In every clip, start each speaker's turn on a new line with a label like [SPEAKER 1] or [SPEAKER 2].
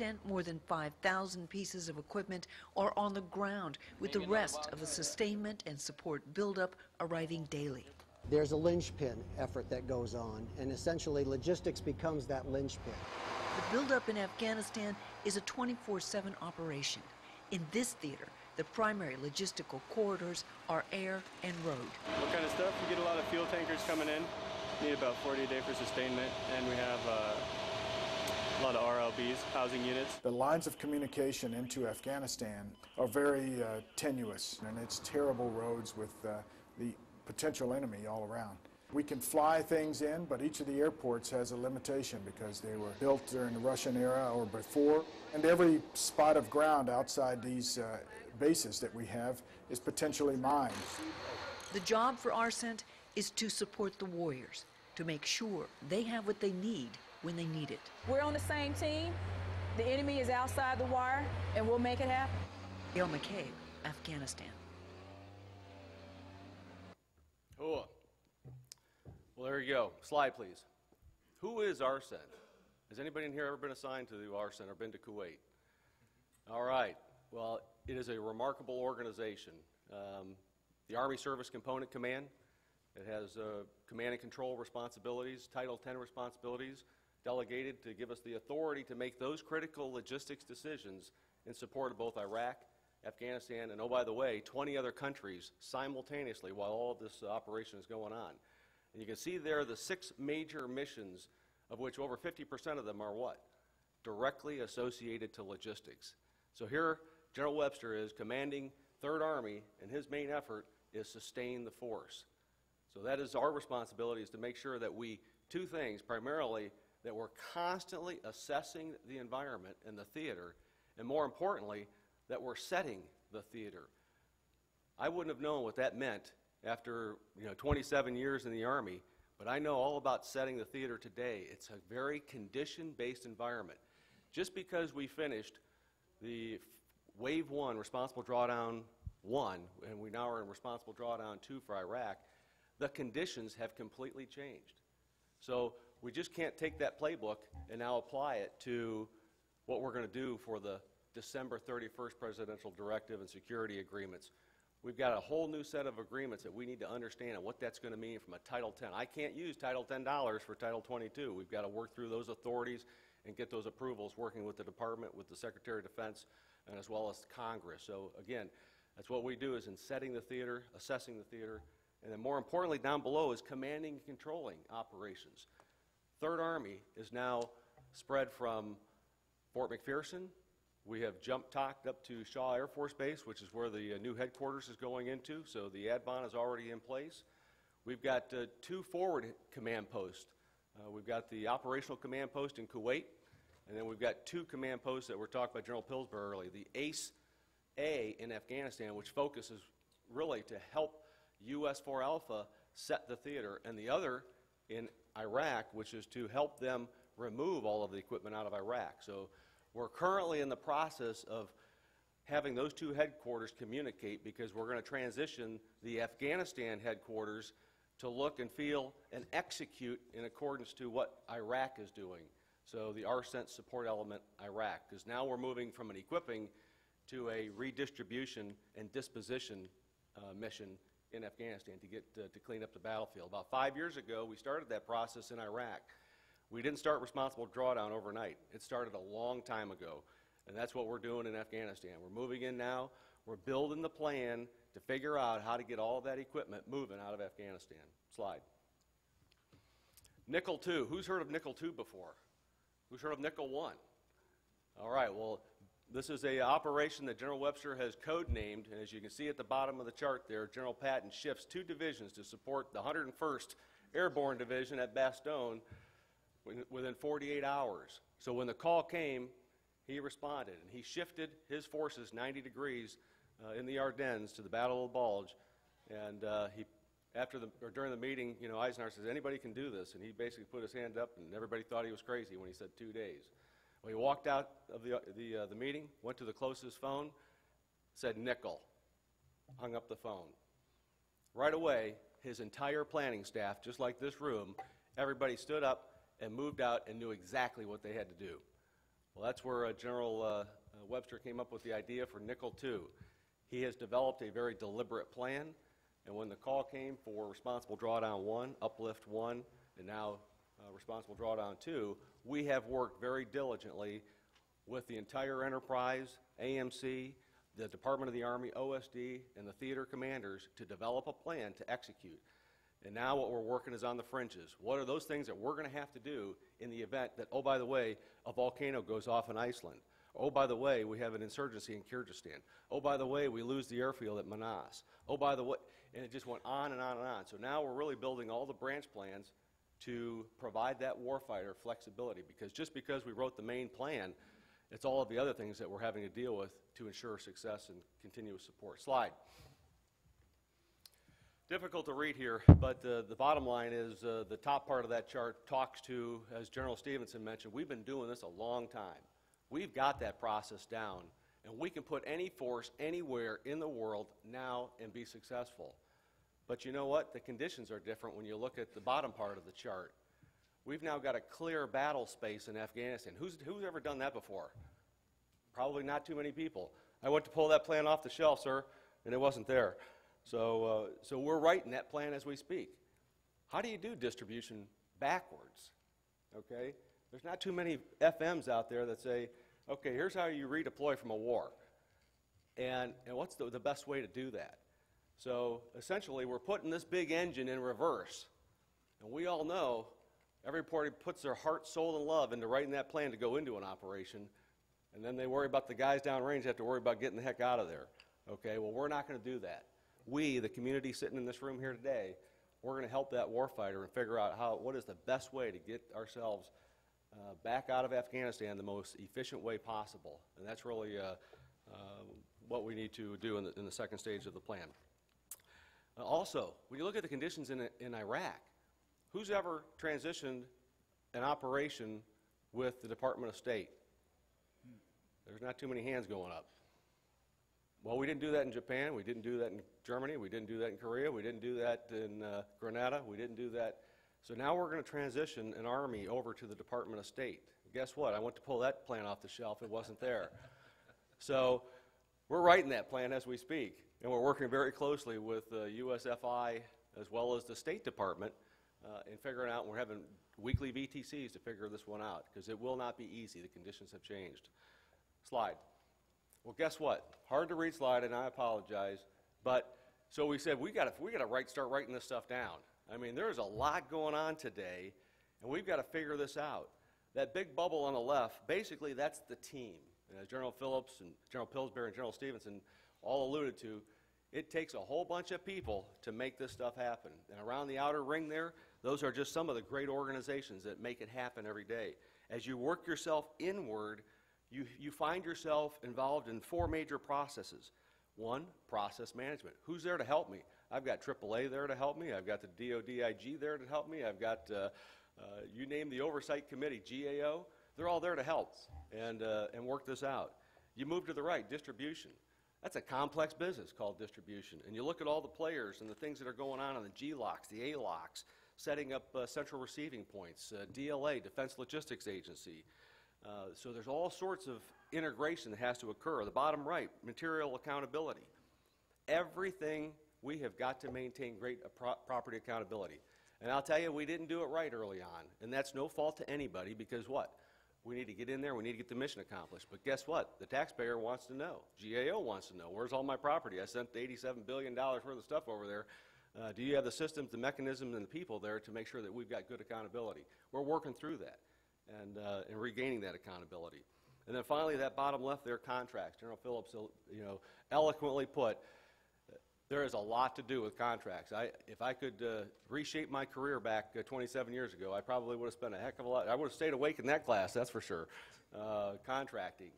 [SPEAKER 1] extent, more than 5,000 pieces of equipment are on the ground, with the rest of the sustainment and support buildup arriving daily.
[SPEAKER 2] There's a linchpin effort that goes on, and essentially logistics becomes that linchpin.
[SPEAKER 1] The buildup in Afghanistan is a 24-7 operation. In this theater, the primary logistical corridors are air and road.
[SPEAKER 3] What kind of stuff? We get a lot of fuel tankers coming in. Need about 40 a day for sustainment, and we have uh, a lot of RLBs, housing units.
[SPEAKER 4] The lines of communication into Afghanistan are very uh, tenuous, and it's terrible roads with uh, the potential enemy all around. We can fly things in, but each of the airports has a limitation because they were built during the Russian era or before. And every spot of ground outside these uh, bases that we have is potentially mined.
[SPEAKER 1] The job for Arcent is to support the warriors, to make sure they have what they need when they need it.
[SPEAKER 5] We're on the same team. The enemy is outside the wire, and we'll make it happen.
[SPEAKER 1] Gail McCabe, Afghanistan.
[SPEAKER 6] Cool. Well, there you go. Slide, please. Who is Arcent? Has anybody in here ever been assigned to the Arcent or been to Kuwait? All right. Well, it is a remarkable organization. Um, the Army Service Component Command. It has uh, command and control responsibilities, Title 10 responsibilities, delegated to give us the authority to make those critical logistics decisions in support of both Iraq, Afghanistan, and oh, by the way, 20 other countries simultaneously while all of this uh, operation is going on. And you can see there the six major missions, of which over 50% of them are what? Directly associated to logistics. So here, General Webster is commanding Third Army, and his main effort is sustain the force. So that is our responsibility is to make sure that we, two things, primarily, that we're constantly assessing the environment in the theater, and more importantly, that we're setting the theater. I wouldn't have known what that meant after you know 27 years in the Army, but I know all about setting the theater today. It's a very condition-based environment. Just because we finished the Wave 1, Responsible Drawdown 1, and we now are in Responsible Drawdown 2 for Iraq, the conditions have completely changed. So we just can't take that playbook and now apply it to what we're going to do for the December 31st presidential directive and security agreements. We've got a whole new set of agreements that we need to understand and what that's going to mean from a Title 10. I can't use Title 10 dollars for Title 22. We've got to work through those authorities and get those approvals working with the department, with the Secretary of Defense, and as well as Congress. So again, that's what we do is in setting the theater, assessing the theater, and then more importantly down below is commanding and controlling operations. Third Army is now spread from Fort McPherson. We have jump talked up to Shaw Air Force Base, which is where the uh, new headquarters is going into, so the ADVON is already in place. We've got uh, two forward command posts. Uh, we've got the operational command post in Kuwait, and then we've got two command posts that were talked by General Pillsbury earlier. The ACE A in Afghanistan, which focuses really to help USFOR-A set the theater, and the other in Iraq, which is to help them remove all of the equipment out of Iraq. So we're currently in the process of having those two headquarters communicate because we're going to transition the Afghanistan headquarters to look and feel and execute in accordance to what Iraq is doing. So the ARCENT support element Iraq, because now we're moving from an equipping to a redistribution and disposition uh, mission in Afghanistan to get uh, to clean up the battlefield. About five years ago, we started that process in Iraq. We didn't start responsible drawdown overnight. It started a long time ago, and that's what we're doing in Afghanistan. We're moving in now. We're building the plan to figure out how to get all that equipment moving out of Afghanistan. Slide. Nickel 2. Who's heard of Nickel 2 before? Who's heard of Nickel 1? All right, well, this is a operation that General Webster has code-named, and as you can see at the bottom of the chart there, General Patton shifts two divisions to support the 101st Airborne Division at Bastogne within 48 hours. So when the call came, he responded, and he shifted his forces 90 degrees uh, in the Ardennes to the Battle of the Bulge, and uh, he after the, or during the meeting, you know, Eisenhower says, anybody can do this. And he basically put his hand up, and everybody thought he was crazy when he said two days. He walked out of the, the, uh, the meeting, went to the closest phone, said nickel, hung up the phone. Right away, his entire planning staff, just like this room, everybody stood up and moved out and knew exactly what they had to do. Well, that's where uh, General uh, uh, Webster came up with the idea for Nickel 2. He has developed a very deliberate plan, and when the call came for Responsible Drawdown 1, Uplift 1, and now uh, Responsible Drawdown 2, we have worked very diligently with the entire enterprise, AMC, the Department of the Army, OSD, and the theater commanders to develop a plan to execute. And now what we're working is on the fringes. What are those things that we're going to have to do in the event that, oh, by the way, a volcano goes off in Iceland? Oh, by the way, we have an insurgency in Kyrgyzstan. Oh, by the way, we lose the airfield at Manas. Oh, by the way, and it just went on and on and on. So now we're really building all the branch plans to provide that warfighter flexibility because just because we wrote the main plan, it's all of the other things that we're having to deal with to ensure success and continuous support. Slide. Difficult to read here, but uh, the bottom line is uh, the top part of that chart talks to, as General Stevenson mentioned, we've been doing this a long time. We've got that process down, and we can put any force anywhere in the world now and be successful. But you know what? The conditions are different when you look at the bottom part of the chart. We've now got a clear battle space in Afghanistan. Who's, who's ever done that before? Probably not too many people. I went to pull that plan off the shelf, sir, and it wasn't there. So, uh, so we're writing that plan as we speak. How do you do distribution backwards? Okay? There's not too many FMs out there that say, okay, here's how you redeploy from a war. And, and what's the, the best way to do that? So essentially, we're putting this big engine in reverse. And we all know every party puts their heart, soul, and love into writing that plan to go into an operation. And then they worry about the guys downrange have to worry about getting the heck out of there. Okay, well, we're not going to do that. We, the community sitting in this room here today, we're going to help that warfighter and figure out how, what is the best way to get ourselves uh, back out of Afghanistan the most efficient way possible. And that's really uh, uh, what we need to do in the, in the second stage of the plan. Also, when you look at the conditions in, in Iraq, who's ever transitioned an operation with the Department of State? There's not too many hands going up. Well, we didn't do that in Japan. We didn't do that in Germany. We didn't do that in Korea. We didn't do that in uh, Grenada. We didn't do that. So now we're going to transition an army over to the Department of State. Guess what? I went to pull that plan off the shelf. It wasn't there. so we're writing that plan as we speak. And we're working very closely with uh, USF-I as well as the State Department uh, in figuring out, we're having weekly VTCs to figure this one out because it will not be easy. The conditions have changed. Slide. Well, guess what? Hard to read slide, and I apologize. But so we said we got to we got to write start writing this stuff down. I mean, there's a lot going on today, and we've got to figure this out. That big bubble on the left, basically, that's the team. And as General Phillips and General Pillsbury and General Stevenson all alluded to, it takes a whole bunch of people to make this stuff happen. And around the outer ring there, those are just some of the great organizations that make it happen every day. As you work yourself inward, you, you find yourself involved in four major processes. One, process management. Who's there to help me? I've got AAA there to help me. I've got the DODIG there to help me. I've got, uh, uh, you name the oversight committee, GAO. They're all there to help and, uh, and work this out. You move to the right, distribution. That's a complex business called distribution. And you look at all the players and the things that are going on in the GLOCs, the ALOCs, setting up uh, central receiving points, uh, DLA, Defense Logistics Agency, uh, so there's all sorts of integration that has to occur. The bottom right, material accountability. Everything we have got to maintain great uh, pro property accountability. And I'll tell you, we didn't do it right early on. And that's no fault to anybody because what? We need to get in there, we need to get the mission accomplished. But guess what? The taxpayer wants to know. GAO wants to know. Where's all my property? I sent $87 billion worth of stuff over there. Uh, do you have the systems, the mechanisms, and the people there to make sure that we've got good accountability? We're working through that and, uh, and regaining that accountability. And then finally, that bottom left there, contracts. General Phillips, you know, eloquently put, there is a lot to do with contracts. I, if I could uh, reshape my career back uh, 27 years ago, I probably would have spent a heck of a lot. I would have stayed awake in that class, that's for sure. Uh, contracting.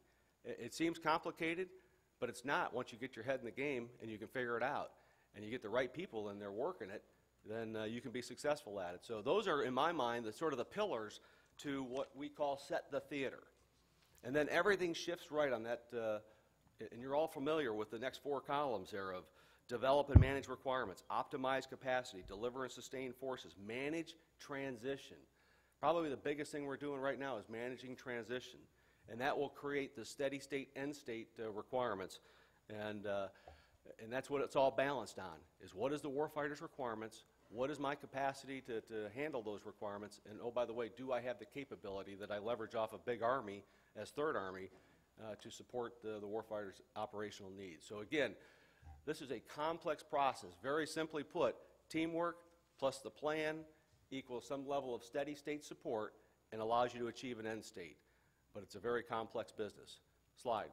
[SPEAKER 6] It, it seems complicated, but it's not once you get your head in the game and you can figure it out and you get the right people and they're working it, then uh, you can be successful at it. So those are, in my mind, the sort of the pillars to what we call set the theater. And then everything shifts right on that, uh, and you're all familiar with the next four columns there of develop and manage requirements, optimize capacity, deliver and sustain forces, manage transition. Probably the biggest thing we're doing right now is managing transition. And that will create the steady state, end state uh, requirements. And, uh, and that's what it's all balanced on, is what is the warfighter's requirements? What is my capacity to, to handle those requirements? And oh, by the way, do I have the capability that I leverage off a big Army as Third Army uh, to support the, the warfighter's operational needs? So again, this is a complex process. Very simply put, teamwork plus the plan equals some level of steady state support and allows you to achieve an end state. But it's a very complex business. Slide.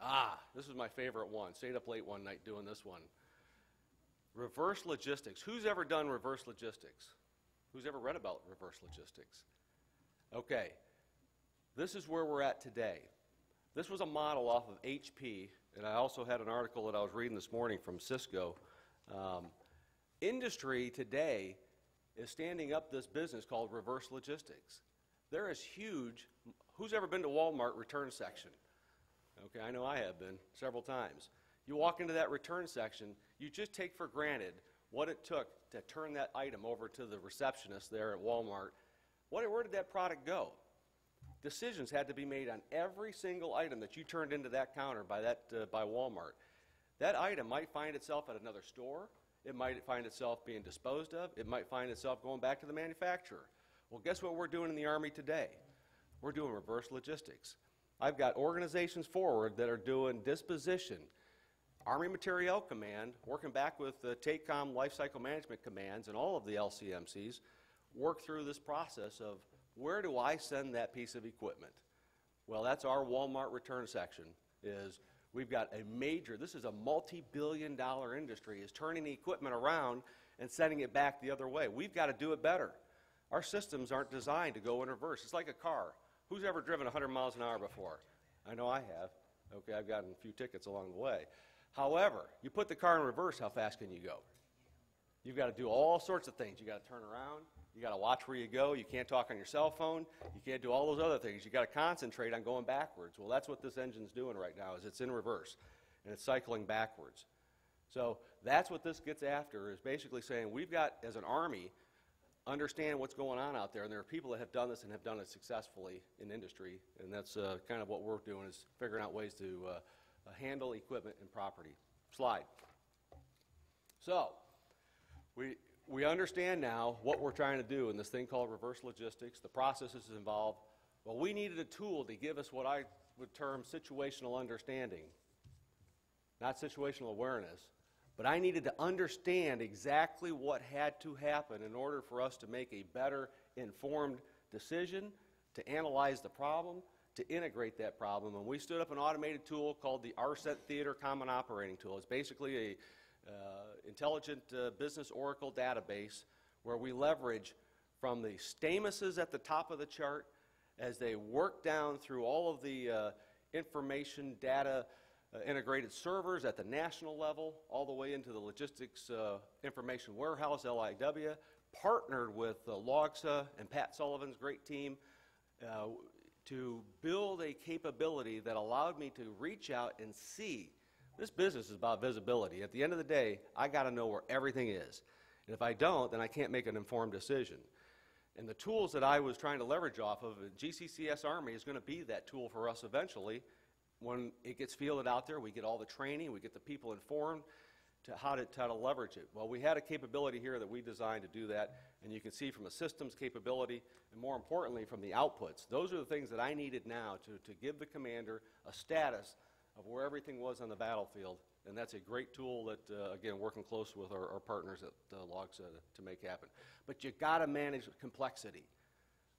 [SPEAKER 6] Ah, this is my favorite one. Stayed up late one night doing this one. Reverse logistics. Who's ever done reverse logistics? Who's ever read about reverse logistics? Okay, this is where we're at today. This was a model off of HP, and I also had an article that I was reading this morning from Cisco. Um, industry today is standing up this business called reverse logistics. There is huge. Who's ever been to Walmart return section? Okay, I know I have been several times. You walk into that return section, you just take for granted what it took to turn that item over to the receptionist there at Walmart. What, where did that product go? Decisions had to be made on every single item that you turned into that counter by, that, uh, by Walmart. That item might find itself at another store. It might find itself being disposed of. It might find itself going back to the manufacturer. Well, guess what we're doing in the Army today? We're doing reverse logistics. I've got organizations forward that are doing disposition. Army Materiel Command, working back with the TACOM Lifecycle Management Commands and all of the LCMCs, work through this process of where do I send that piece of equipment? Well, that's our Walmart return section. Is we've got a major. This is a multi-billion dollar industry. Is turning the equipment around and sending it back the other way. We've got to do it better. Our systems aren't designed to go in reverse. It's like a car. Who's ever driven 100 miles an hour before? I know I have. Okay, I've gotten a few tickets along the way. However, you put the car in reverse, how fast can you go? You've got to do all sorts of things. You've got to turn around. You got to watch where you go. You can't talk on your cell phone. You can't do all those other things. You got to concentrate on going backwards. Well, that's what this engine's doing right now. Is it's in reverse, and it's cycling backwards. So that's what this gets after. Is basically saying we've got as an army understand what's going on out there, and there are people that have done this and have done it successfully in industry, and that's uh, kind of what we're doing is figuring out ways to uh, uh, handle equipment and property. Slide. So, we, we understand now what we're trying to do in this thing called reverse logistics, the processes involved. Well, we needed a tool to give us what I would term situational understanding, not situational awareness, but I needed to understand exactly what had to happen in order for us to make a better informed decision, to analyze the problem, to integrate that problem. And we stood up an automated tool called the RSET Theater Common Operating Tool. It's basically a uh, intelligent uh, business Oracle database where we leverage from the STAMISes at the top of the chart as they work down through all of the uh, information data uh, integrated servers at the national level, all the way into the logistics uh, information warehouse, LIW, partnered with uh, LOGSA and Pat Sullivan's great team uh, to build a capability that allowed me to reach out and see. This business is about visibility. At the end of the day, I got to know where everything is. And if I don't, then I can't make an informed decision. And the tools that I was trying to leverage off of, uh, GCCS Army is going to be that tool for us eventually. When it gets fielded out there, we get all the training, we get the people informed to how to, how to leverage it. Well, we had a capability here that we designed to do that, and you can see from a systems capability, and more importantly, from the outputs. Those are the things that I needed now to, to give the commander a status of where everything was on the battlefield. And that's a great tool that, uh, again, working close with our, our partners at uh, LOGSA to, to make happen. But you got to manage complexity.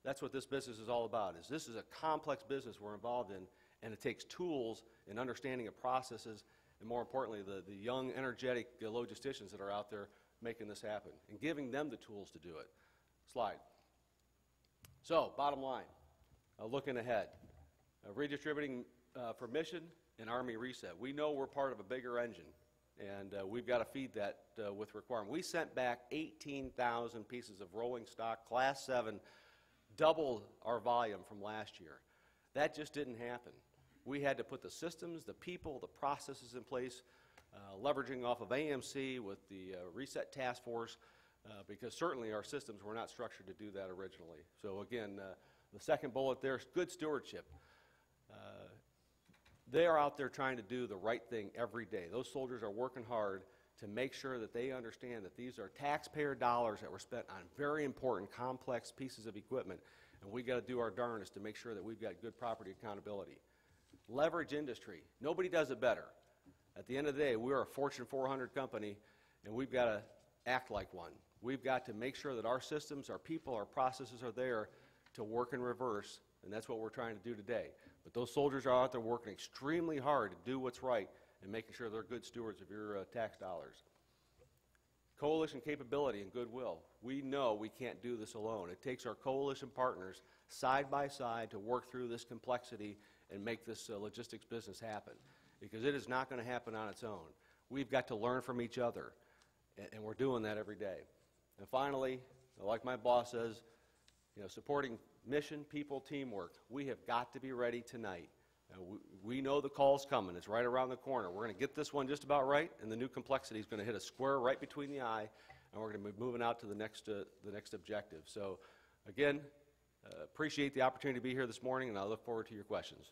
[SPEAKER 6] That's what this business is all about. Is this is a complex business we're involved in, and it takes tools and understanding of processes, and more importantly, the, the young, energetic uh, logisticians that are out there making this happen, and giving them the tools to do it. Slide. So, bottom line, uh, looking ahead, uh, redistributing uh, and Army reset. We know we're part of a bigger engine, and uh, we've got to feed that uh, with requirement. We sent back 18,000 pieces of rolling stock, Class 7, double our volume from last year. That just didn't happen. We had to put the systems, the people, the processes in place, uh, leveraging off of AMC with the uh, Reset Task Force, uh, because certainly our systems were not structured to do that originally. So again, uh, The second bullet there is good stewardship. They are out there trying to do the right thing every day. Those soldiers are working hard to make sure that they understand that these are taxpayer dollars that were spent on very important, complex pieces of equipment, and we got to do our darnest to make sure that we've got good property accountability. Leverage industry. Nobody does it better. At the end of the day, we're a Fortune 400 company, and we've got to act like one. We've got to make sure that our systems, our people, our processes are there to work in reverse, and that's what we're trying to do today. But those soldiers are out there working extremely hard to do what's right and making sure they're good stewards of your uh, tax dollars. Coalition capability and goodwill. We know we can't do this alone. It takes our coalition partners side by side to work through this complexity and make this uh, logistics business happen because it is not going to happen on its own. We've got to learn from each other, and, and we're doing that every day. And finally, like my boss says, you know, supporting mission, people, teamwork. We have got to be ready tonight. Uh, we, we know the call's coming. It's right around the corner. We're going to get this one just about right, and the new complexity is going to hit a square right between the eye, and we're going to be moving out to the next, uh, the next objective. So, again, uh, appreciate the opportunity to be here this morning, and I look forward to your questions.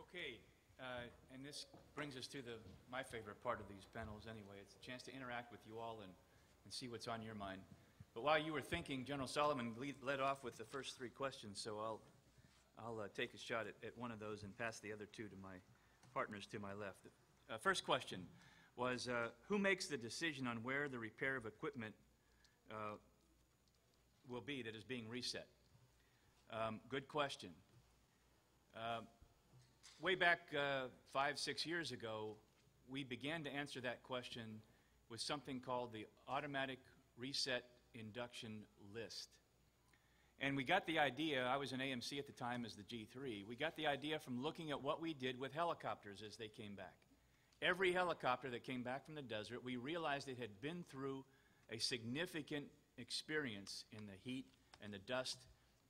[SPEAKER 7] Okay, uh, and this brings us to the, my favorite part of these panels anyway. It's a chance to interact with you all and, and see what's on your mind. But while you were thinking, General Solomon lead, led off with the first three questions, so I'll, I'll uh, take a shot at, at one of those and pass the other two to my partners to my left. Uh, first question was, uh, who makes the decision on where the repair of equipment uh, will be that is being reset? Um, Good question. Way back uh, five, six years ago, we began to answer that question with something called the Automatic Reset Induction List. And we got the idea, I was in AMC at the time as the G3, we got the idea from looking at what we did with helicopters as they came back. Every helicopter that came back from the desert, we realized it had been through a significant experience in the heat and the dust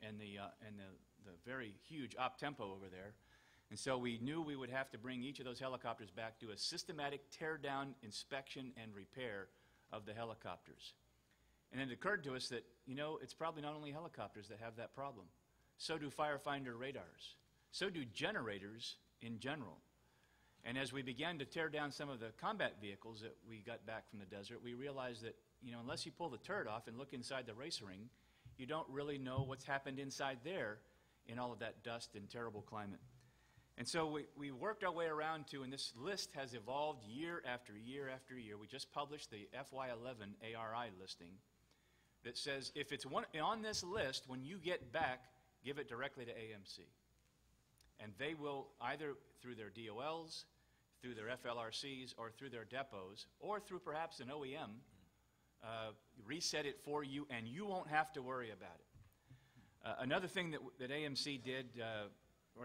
[SPEAKER 7] and the, uh, and the, the very huge op tempo over there. And so we knew we would have to bring each of those helicopters back, do a systematic tear-down inspection and repair of the helicopters. And it occurred to us that, you know, it's probably not only helicopters that have that problem. So do firefinder radars. So do generators in general. And as we began to tear down some of the combat vehicles that we got back from the desert, we realized that, you know, unless you pull the turret off and look inside the racer ring, you don't really know what's happened inside there in all of that dust and terrible climate. And so we, we worked our way around to, and this list has evolved year after year after year. We just published the FY11 ARI listing that says if it's one, on this list, when you get back, give it directly to AMC. And they will either through their DOLs, through their FLRCs, or through their depots, or through perhaps an OEM, uh, reset it for you, and you won't have to worry about it. Uh, another thing that, that AMC did uh,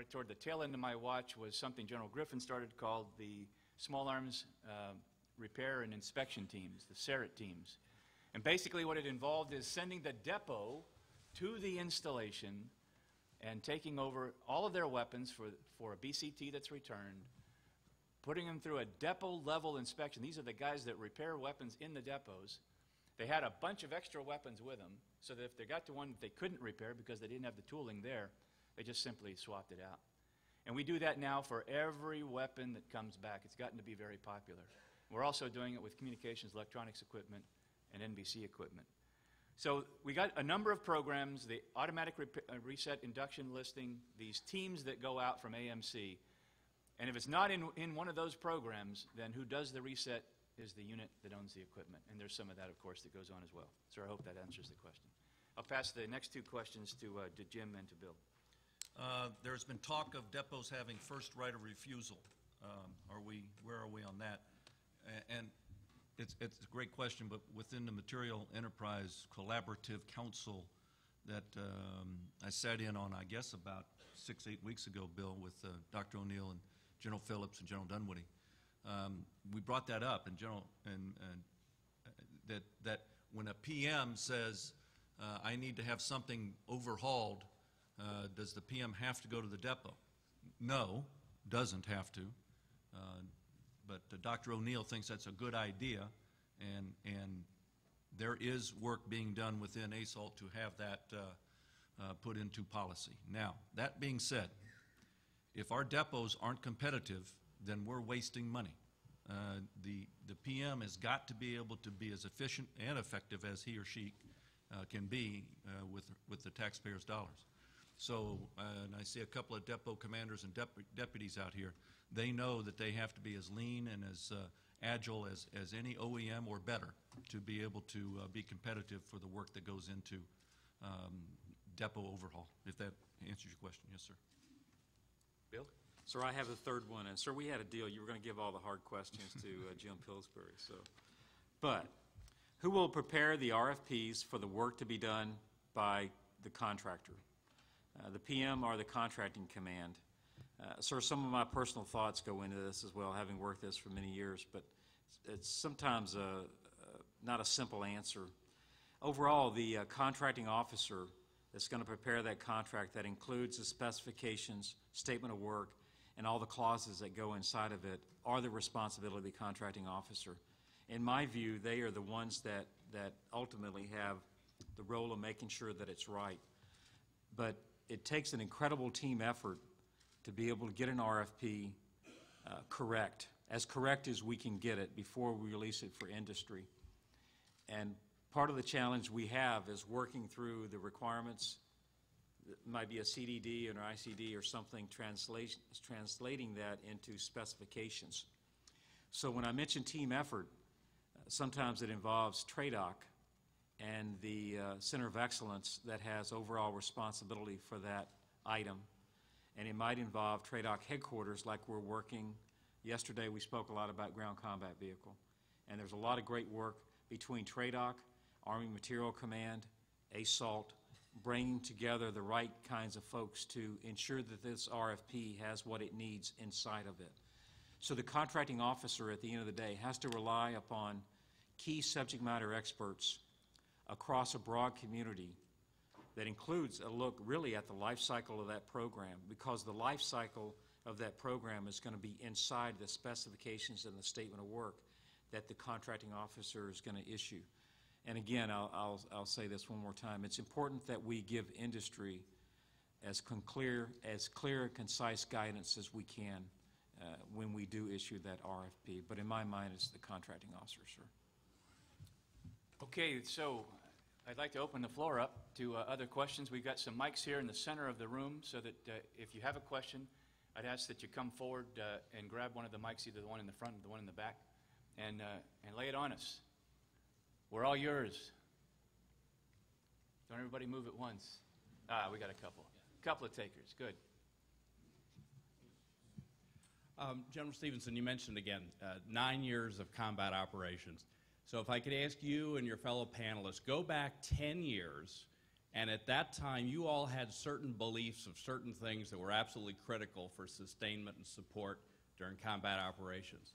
[SPEAKER 7] toward the tail end of my watch was something General Griffin started called the Small Arms uh, Repair and Inspection Teams, the SARIT teams. And basically what it involved is sending the depot to the installation and taking over all of their weapons for, for a BCT that's returned, putting them through a depot level inspection. These are the guys that repair weapons in the depots. They had a bunch of extra weapons with them, so that if they got to one that they couldn't repair because they didn't have the tooling there, they just simply swapped it out. And we do that now for every weapon that comes back. It's gotten to be very popular. We're also doing it with communications, electronics equipment, and NBC equipment. So we got a number of programs, the automatic uh, reset induction listing, these teams that go out from AMC. And if it's not in, in one of those programs, then who does the reset is the unit that owns the equipment. And there's some of that, of course, that goes on as well. So I hope that answers the question. I'll pass the next two questions to, uh, to Jim and to Bill.
[SPEAKER 8] Uh, There's been talk of depots having first right of refusal. Um, Are we, where are we on that? And it's, it's a great question, but within the Material Enterprise Collaborative Council that um, I sat in on, I guess, about six, eight weeks ago, Bill, with uh, Dr. O'Neill and General Phillips and General Dunwoody, um, we brought that up, and General, and, and that, that when a PM says, uh, I need to have something overhauled, does the PM have to go to the depot? No, doesn't have to. Uh, but Dr. O'Neill thinks that's a good idea, and, and there is work being done within ASALT to have that uh, uh, put into policy. Now, that being said, if our depots aren't competitive, then we're wasting money. Uh, The, the PM has got to be able to be as efficient and effective as he or she uh, can be uh, with, with the taxpayers' dollars. So, uh, and I see a couple of depot commanders and dep- deputies out here. They know that they have to be as lean and as uh, agile as, as any OEM or better to be able to uh, be competitive for the work that goes into um, depot overhaul, if that answers your question. Yes, sir.
[SPEAKER 6] Bill?
[SPEAKER 9] Sir, I have the third one, and sir, we had a deal, you were going to give all the hard questions to uh, Jim Pillsbury, so. But, who will prepare the RFPs for the work to be done by the contractor? Uh, The PM are the contracting command? Uh, Sir, some of my personal thoughts go into this as well, having worked this for many years, but it's sometimes a, a- not a simple answer. Overall, the uh, contracting officer that's going to prepare that contract, that includes the specifications, statement of work, and all the clauses that go inside of it, are the responsibility of the contracting officer. In my view, they are the ones that, that ultimately have the role of making sure that it's right. But it takes an incredible team effort to be able to get an RFP uh, correct, as correct as we can get it before we release it for industry. And part of the challenge we have is working through the requirements, it might be a CDD or an ICD or something, translating that into specifications. So when I mention team effort, uh, sometimes it involves TRADOC and the uh, Center of Excellence that has overall responsibility for that item. And it might involve TRADOC headquarters like we're working. Yesterday, we spoke a lot about ground combat vehicle. And there's a lot of great work between TRADOC, Army Material Command, ASALT, bringing together the right kinds of folks to ensure that this RFP has what it needs inside of it. So the contracting officer, at the end of the day, has to rely upon key subject matter experts across a broad community that includes a look really at the life cycle of that program, because the life cycle of that program is going to be inside the specifications and the statement of work that the contracting officer is going to issue. And again, I'll, I'll, I'll say this one more time. It's important that we give industry as clear, as clear and concise guidance as we can uh, when we do issue that RFP. But in my mind, it's the contracting officer, sir.
[SPEAKER 7] Okay, so I'd like to open the floor up to uh, other questions. We've got some mics here in the center of the room, so that uh, if you have a question, I'd ask that you come forward uh, and grab one of the mics, either the one in the front or the one in the back, and, uh, and lay it on us. We're all yours. Don't everybody move at once. Ah, we got a couple. Couple of takers, good.
[SPEAKER 10] Um, General Stevenson, you mentioned again uh, nine years of combat operations. So if I could ask you and your fellow panelists, go back 10 years, and at that time you all had certain beliefs of certain things that were absolutely critical for sustainment and support during combat operations.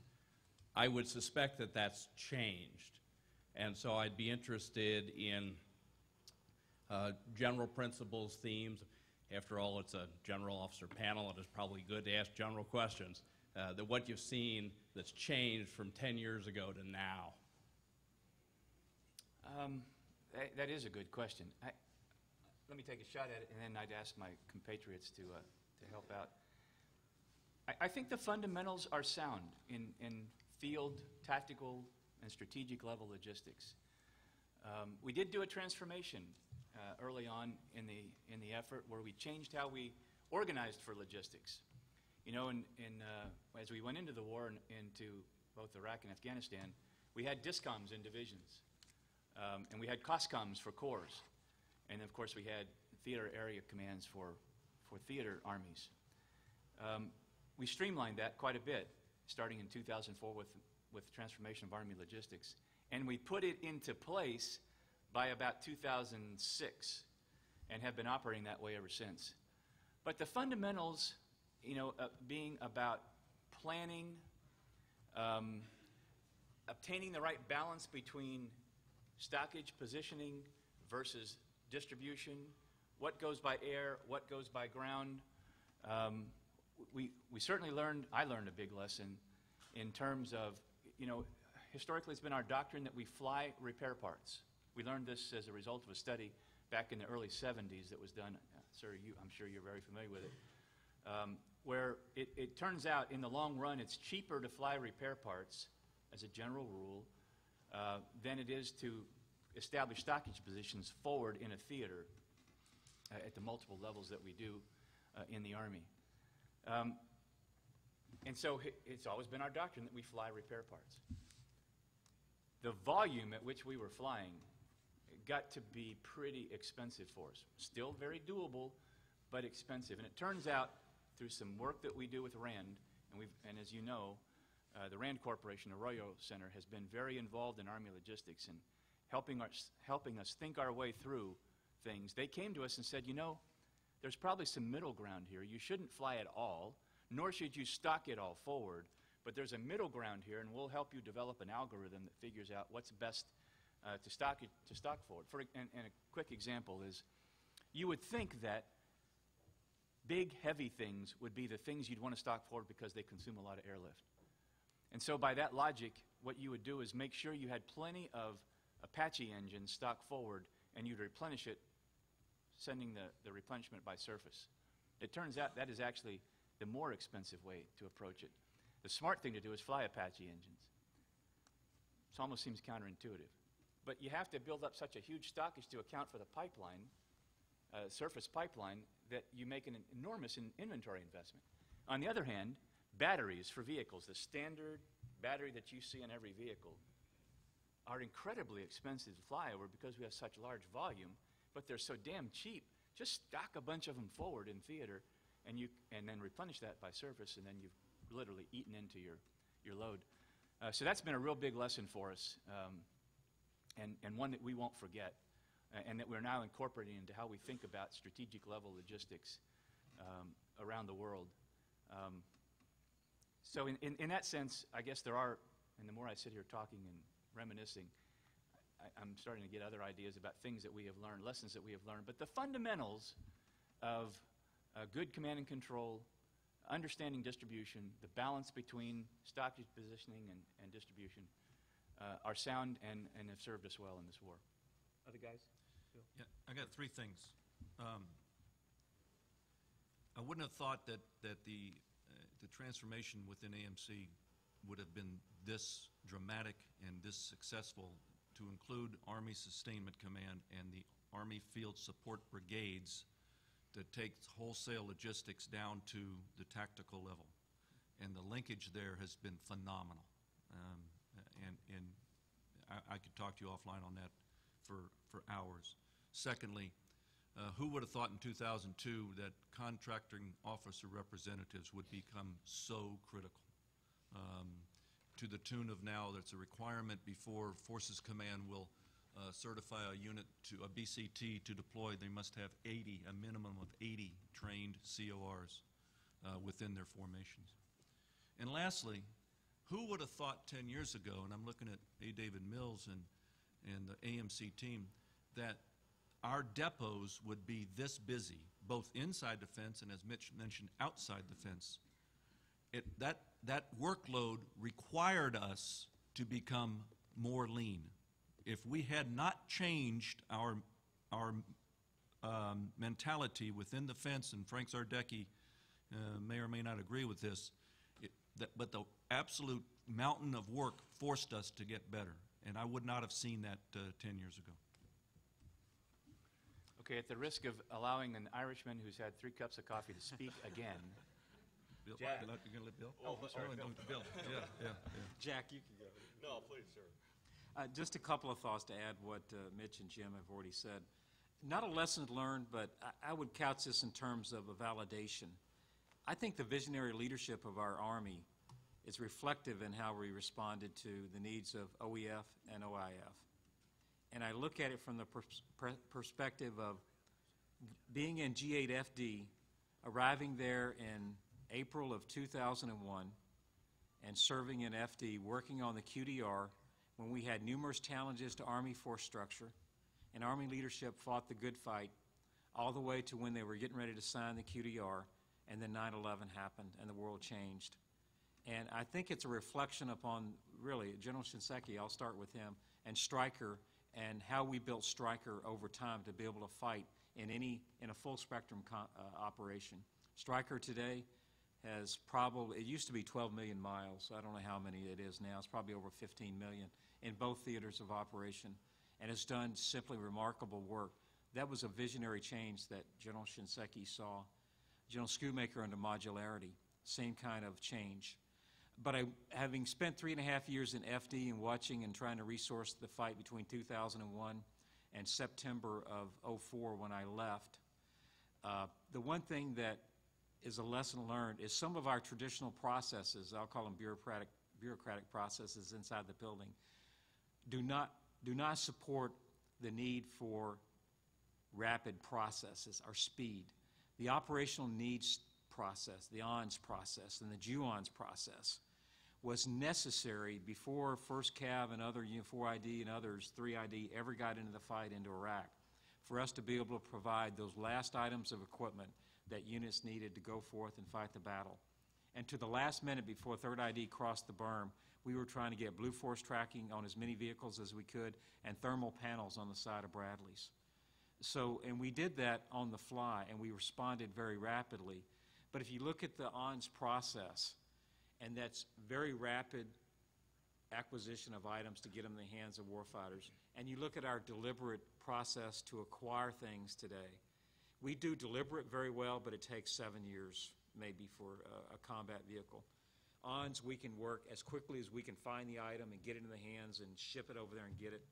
[SPEAKER 10] I would suspect that that's changed. And so I'd be interested in uh, general principles, themes. After all, it's a general officer panel, and it's probably good to ask general questions. Uh, that what you've seen that's changed from 10 years ago to now.
[SPEAKER 7] Um, that, that is a good question. I, let me take a shot at it, and then I'd ask my compatriots to, uh, to help out. I, I think the fundamentals are sound in, in field, tactical, and strategic level logistics. Um, we did do a transformation uh, early on in the, in the effort where we changed how we organized for logistics. You know, in, in, uh, as we went into the war and into both Iraq and Afghanistan, we had DISCOMs in divisions. Um, and we had COSCOMs for corps. And of course, we had theater area commands for, for theater armies. Um, we streamlined that quite a bit, starting in 2004 with, with the transformation of Army logistics. And we put it into place by about 2006 and have been operating that way ever since. But the fundamentals, you know, uh, being about planning, um, obtaining the right balance between stockage positioning versus distribution, what goes by air, what goes by ground. Um, we, we certainly learned, I learned a big lesson in terms of, you know, historically it's been our doctrine that we fly repair parts. We learned this as a result of a study back in the early 70s that was done. Uh, Sir, you, I'm sure you're very familiar with it. Um, where it, it turns out in the long run it's cheaper to fly repair parts as a general rule uh, than it is to establish stockage positions forward in a theater uh, at the multiple levels that we do uh, in the Army. Um, and so it's always been our doctrine that we fly repair parts. The volume at which we were flying got to be pretty expensive for us. Still very doable, but expensive. And it turns out, through some work that we do with RAND, and, and as you know, uh, the RAND Corporation, Arroyo Center, has been very involved in Army logistics and helping us, helping us think our way through things. They came to us and said, you know, there's probably some middle ground here. You shouldn't fly at all, nor should you stock it all forward. But there's a middle ground here, and we'll help you develop an algorithm that figures out what's best uh, to, stock it, to stock forward. For, and, and a quick example is you would think that big, heavy things would be the things you'd want to stock forward because they consume a lot of airlift. And so, by that logic, what you would do is make sure you had plenty of Apache engines stock forward, and you'd replenish it, sending the, the replenishment by surface. It turns out that is actually the more expensive way to approach it. The smart thing to do is fly Apache engines. It almost seems counterintuitive. But you have to build up such a huge stockage to account for the pipeline, uh, surface pipeline, that you make an enormous in inventory investment. On the other hand, batteries for vehicles, the standard battery that you see in every vehicle, are incredibly expensive to fly over because we have such large volume, but they're so damn cheap. Just stock a bunch of them forward in theater, and, you, and then replenish that by surface, and then you've literally eaten into your, your load. Uh, so that's been a real big lesson for us, um, and, and one that we won't forget, uh, and that we're now incorporating into how we think about strategic level logistics um, around the world. Um, so, in, in, in that sense, I guess there are, and the more I sit here talking and reminiscing, I, I'm starting to get other ideas about things that we have learned, lessons that we have learned. But the fundamentals of uh, good command and control, understanding distribution, the balance between stockage positioning and, and distribution uh, are sound and, and have served us well in this war. Other guys? Bill?
[SPEAKER 8] Yeah, I got three things. Um, I wouldn't have thought that, that the, the transformation within AMC would have been this dramatic and this successful to include Army Sustainment Command and the Army Field Support Brigades that take wholesale logistics down to the tactical level. And the linkage there has been phenomenal. Um, and and I, I could talk to you offline on that for, for hours. Secondly, uh, who would have thought in 2002 that contracting officer representatives would become so critical? Um, to the tune of now, that's a requirement before Forces Command will uh, certify a unit to a BCT to deploy, they must have 80, a minimum of 80 trained CORs uh, within their formations. And lastly, who would have thought 10 years ago, and I'm looking at A. David Mills and, and the AMC team, that our depots would be this busy, both inside the fence and, as Mitch mentioned, outside the fence. It, that, that workload required us to become more lean. If we had not changed our, our um, mentality within the fence, and Frank Zardecki uh, may or may not agree with this, it, that, but the absolute mountain of work forced us to get better. And I would not have seen that uh, 10 years ago.
[SPEAKER 7] Okay, at the risk of allowing an Irishman who's had three cups of coffee to speak again,
[SPEAKER 8] Bill,
[SPEAKER 7] Jack.
[SPEAKER 8] you let- you gonna let Bill?
[SPEAKER 6] Oh, sorry,
[SPEAKER 8] Oh,
[SPEAKER 6] Bill.
[SPEAKER 8] no, Bill, yeah, yeah, yeah.
[SPEAKER 9] Jack, you can go.
[SPEAKER 6] No, please, sir.
[SPEAKER 9] Uh, Just a couple of thoughts to add what uh, Mitch and Jim have already said. Not a lesson learned, but I- I would couch this in terms of a validation. I think the visionary leadership of our Army is reflective in how we responded to the needs of OEF and OIF. And I look at it from the pers- per- perspective of being in G8FD, arriving there in April of 2001, and serving in FD, working on the QDR when we had numerous challenges to Army force structure, and Army leadership fought the good fight all the way to when they were getting ready to sign the QDR, and then 9/11 happened and the world changed. And I think it's a reflection upon, really, General Shinseki, I'll start with him, and Stryker, and how we built Stryker over time to be able to fight in any, in a full spectrum uh, operation. Stryker today has probably, it used to be 12 million miles. I don't know how many it is now. It's probably over 15 million in both theaters of operation, and has done simply remarkable work. That was a visionary change that General Shinseki saw. General Schoonmaker under modularity, same kind of change. But I, having spent three and a half years in FD and watching and trying to resource the fight between 2001 and September of '04 when I left, uh, the one thing that is a lesson learned is some of our traditional processes, I'll call them bureaucratic, bureaucratic processes inside the building, do not, do not support the need for rapid processes or speed. The operational needs process, the ONS process, and the JUONS process was necessary before First Cav and other, you know, 4ID and others, 3ID, ever got into the fight into Iraq, for us to be able to provide those last items of equipment that units needed to go forth and fight the battle. And to the last minute before Third ID crossed the berm, we were trying to get Blue Force tracking on as many vehicles as we could and thermal panels on the side of Bradley's. So, and we did that on the fly, and we responded very rapidly. But if you look at the ONS process, and that's very rapid acquisition of items to get them in the hands of warfighters, and you look at our deliberate process to acquire things today, we do deliberate very well, but it takes seven years maybe for a, a combat vehicle. ONS, we can work as quickly as we can find the item and get it in the hands and ship it over there and get it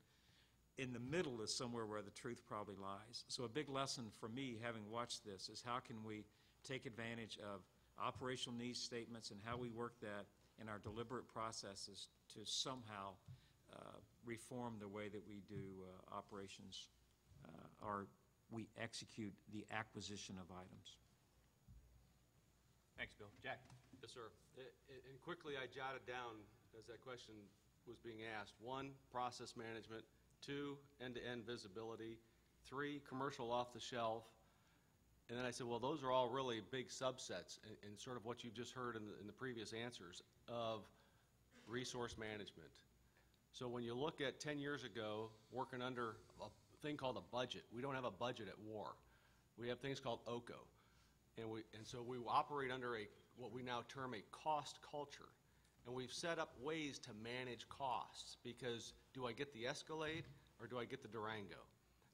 [SPEAKER 9] in the middle is somewhere where the truth probably lies. So a big lesson for me, having watched this, is how can we take advantage of operational needs statements and how we work that in our deliberate processes to somehow uh, reform the way that we do uh, operations uh, or we execute the acquisition of items.
[SPEAKER 7] Thanks, Bill. Jack?
[SPEAKER 6] Yes, sir. A- a- And quickly, I jotted down, as that question was being asked, one, process management, two, end-to-end visibility, three, commercial off-the-shelf, and then I said, well, those are all really big subsets, and, sort of what you've just heard in the, in the previous answers, of resource management. So when you look at 10 years ago, working under a thing called a budget, we don't have a budget at war. We have things called OCO. And we, and so we operate under a, what we now term a cost culture. And we've set up ways to manage costs, because do I get the Escalade, or do I get the Durango?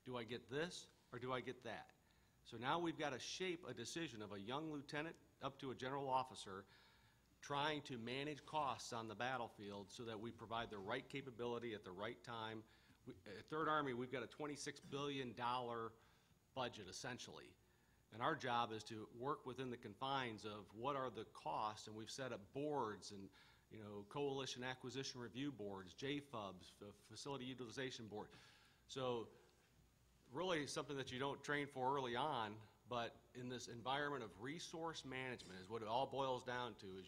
[SPEAKER 6] Do I get this, or do I get that? So now we've got to shape a decision of a young lieutenant up to a general officer trying to manage costs on the battlefield so that we provide the right capability at the right time. We- At Third Army, we've got a $26 billion budget essentially. And our job is to work within the confines of what are the costs, and we've set up boards and, you know, coalition acquisition review boards, JFUBs, Facility Utilization Board. So really something that you don't train for early on, but in this environment of resource management is what it all boils down to, is